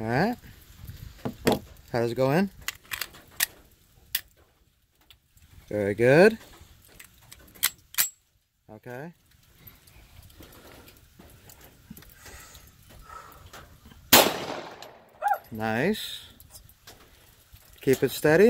All right. How does it go in? Very good. Okay. Nice. Keep it steady.